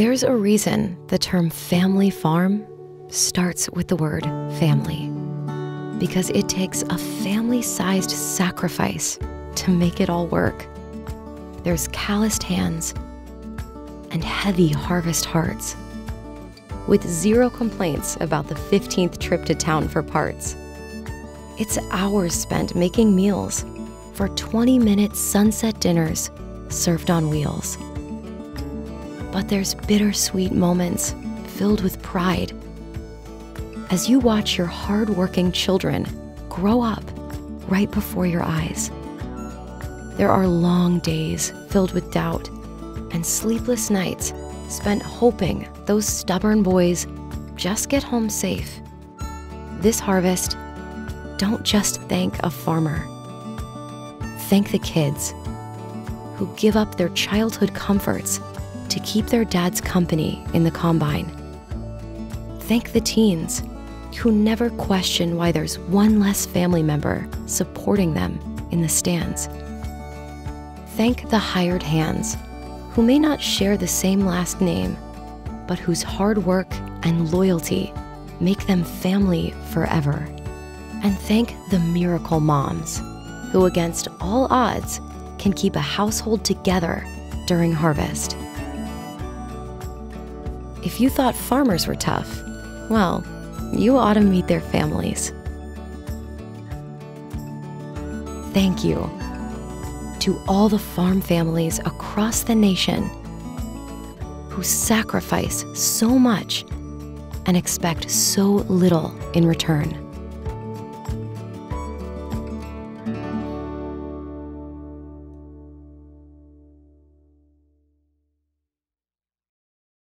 There's a reason the term family farm starts with the word family. Because it takes a family sized sacrifice to make it all work. There's calloused hands and heavy harvest hearts. With zero complaints about the 15th trip to town for parts. It's hours spent making meals for 20 minute sunset dinners served on wheels. But there's bittersweet moments filled with pride as you watch your hardworking children grow up right before your eyes. There are long days filled with doubt and sleepless nights spent hoping those stubborn boys just get home safe. This harvest, don't just thank a farmer. Thank the kids who give up their childhood comforts to keep their dad's company in the combine. Thank the teens who never question why there's one less family member supporting them in the stands. Thank the hired hands who may not share the same last name, but whose hard work and loyalty make them family forever. And thank the miracle moms who, against all odds, can keep a household together during harvest. If you thought farmers were tough, well, you ought to meet their families. Thank you to all the farm families across the nation who sacrifice so much and expect so little in return.